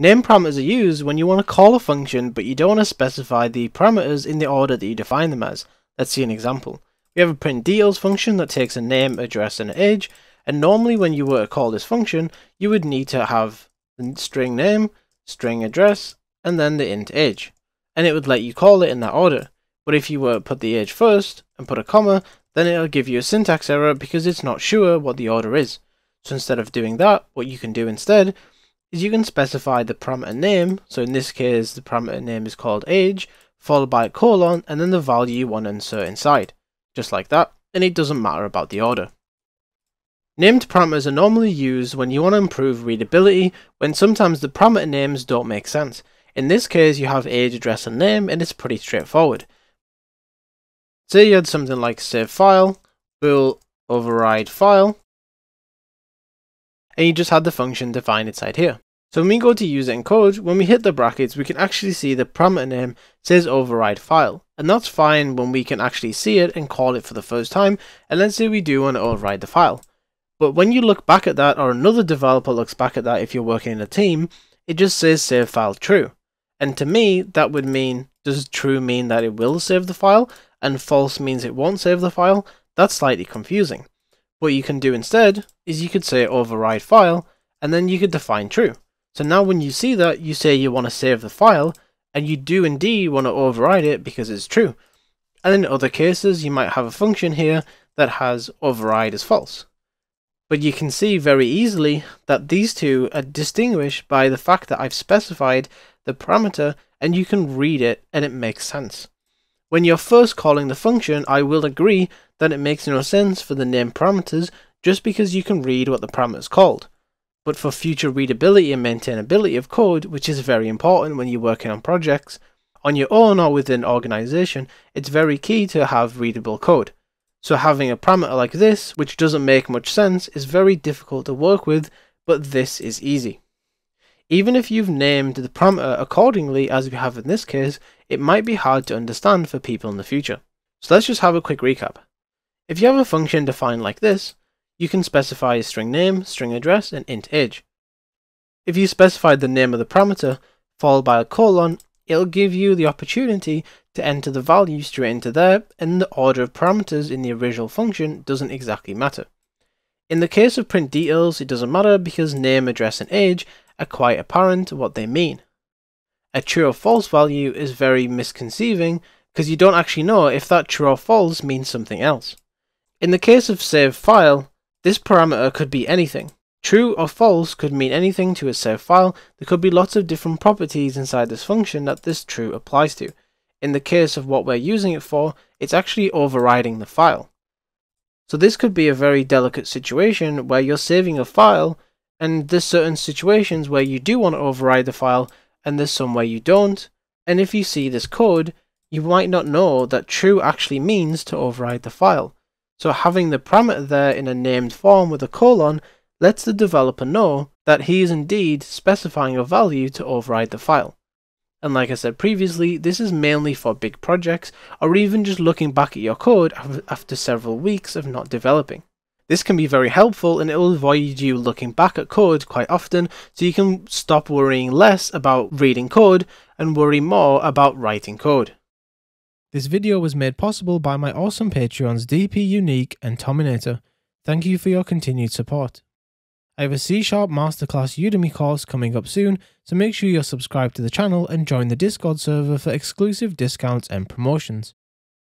Name parameters are used when you want to call a function but you don't want to specify the parameters in the order that you define them as. Let's see an example. We have a print details function that takes a name, address and an age and normally when you were to call this function you would need to have the string name, string address and then the int age and it would let you call it in that order. But if you were to put the age first and put a comma then it'll give you a syntax error because it's not sure what the order is. So instead of doing that, what you can do instead is you can specify the parameter name. So in this case, the parameter name is called age, followed by a colon, and then the value you want to insert inside. Just like that, and it doesn't matter about the order. Named parameters are normally used when you want to improve readability, when sometimes the parameter names don't make sense. In this case, you have age, address, and name, and it's pretty straightforward. Say you had something like save file, will override file, and you just had the function defined inside here. So when we go to use it in code, when we hit the brackets, we can actually see the parameter name says override file. And that's fine when we can actually see it and call it for the first time. And let's say we do want to override the file. But when you look back at that, or another developer looks back at that if you're working in a team, it just says save file true. And to me, that would mean, does true mean that it will save the file? And false means it won't save the file? That's slightly confusing. What you can do instead is you could say override file and then you could define true. So now when you see that, you say you want to save the file and you do indeed want to override it because it's true. And in other cases, you might have a function here that has override as false. But you can see very easily that these two are distinguished by the fact that I've specified the parameter and you can read it and it makes sense. When you're first calling the function, I will agree that it makes no sense for the name parameters just because you can read what the parameter is called. But for future readability and maintainability of code, which is very important when you're working on projects, on your own or within an organization, it's very key to have readable code. So having a parameter like this, which doesn't make much sense, is very difficult to work with, but this is easy. Even if you've named the parameter accordingly as we have in this case, it might be hard to understand for people in the future. So let's just have a quick recap. If you have a function defined like this, you can specify a string name, string address, and int age. If you specify the name of the parameter, followed by a colon, it'll give you the opportunity to enter the value straight into there, and the order of parameters in the original function doesn't exactly matter. In the case of print details, it doesn't matter because name, address, and age are quite apparent what they mean. A true or false value is very misconceiving because you don't actually know if that true or false means something else. In the case of save file, this parameter could be anything. True or false could mean anything to a save file. There could be lots of different properties inside this function that this true applies to. In the case of what we're using it for, it's actually overriding the file. So this could be a very delicate situation where you're saving a file and there's certain situations where you do want to override the file and there's some where you don't. And if you see this code, you might not know that true actually means to override the file. So having the parameter there in a named form with a colon lets the developer know that he is indeed specifying a value to override the file. And like I said previously, this is mainly for big projects or even just looking back at your code after several weeks of not developing. This can be very helpful and it will avoid you looking back at code quite often so you can stop worrying less about reading code and worry more about writing code. This video was made possible by my awesome Patreons DP Unique and Tominator. Thank you for your continued support. I have a C Sharp Masterclass Udemy course coming up soon, so make sure you're subscribed to the channel and join the Discord server for exclusive discounts and promotions.